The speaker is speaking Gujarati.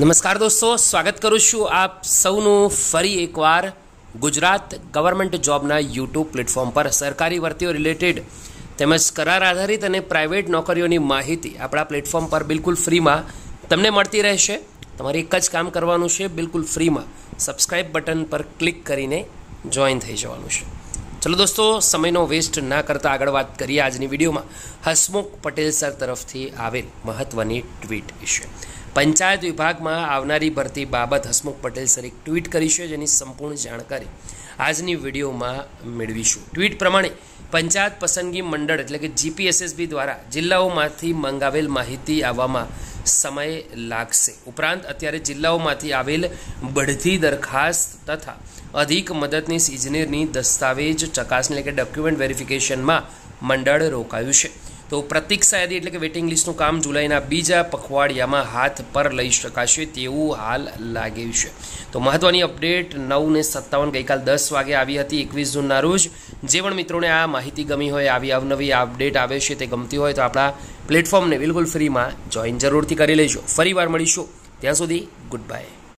નમસ્કાર દોસ્તો, સ્વાગત કરું છું આપ સૌનું ફરી એકવાર ગુજરાત ગવર્મેન્ટ જોબના યુટ્યુબ પ્લેટફોર્મ પર સરકારી ભરતીઓ રિલેટેડ તેમજ કરાર આધારિત અને પ્રાઇવેટ નોકરીઓની માહિતી આપણા પ્લેટફોર્મ પર બિલકુલ ફ્રીમાં તમને મળતી રહેશે. તમારે એક જ કામ કરવાનું છે, બિલકુલ ફ્રીમાં સબસ્ક્રાઇબ બટન પર ક્લિક કરીને જોઈન થઈ જવાનું છે. ચલો દોસ્તો, સમયનો વેસ્ટ ના કરતાં આગળ વાત કરીએ આજની વિડીયોમાં. હસમુખ પટેલ સર તરફથી આવેલ મહત્ત્વની ટ્વીટ વિશે. પંચાયત વિભાગમાં આવનારી ભરતી બાબત હસમુખ પટેલ સર એક ટ્વીટ કરી છે, જેની સંપૂર્ણ જાણકારી આજની વિડીયોમાં મેળવીશું. ટ્વીટ પ્રમાણે, પંચાયત પસંદગી મંડળ એટલે કે જીપીએસએસબી દ્વારા જિલ્લાઓમાંથી મંગાવેલ માહિતી આવવામાં સમય લાગશે. ઉપરાંત અત્યારે જિલ્લાઓમાંથી આવેલ બઢતી દરખાસ્ત તથા અધિક મદદનીશ ઇજનેરની દસ્તાવેજ ચકાસણી એટલે કે ડોક્યુમેન્ટ વેરિફિકેશનમાં મંડળ રોકાયું છે. તો પ્રતીક્ષા યાદી એટલે કે વેટિંગ લિસ્ટનું કામ જુલાઈના બીજા પખવાડિયામાં હાથ પર લઈ શકાશે તેવું હાલ લાગ્યું છે. તો મહત્વની અપડેટ નવ ને સત્તાવન ગઈકાલ દસ વાગે આવી હતી એકવીસ જૂનના રોજ. જે પણ મિત્રોને આ માહિતી ગમી હોય, આવી અવનવી અપડેટ આવે છે તે ગમતી હોય તો આપણા પ્લેટફોર્મને બિલકુલ ફ્રીમાં જોઈન જરૂરથી કરી લેજો. ફરી વાર મળીશું. ત્યાં સુધી ગુડ બાય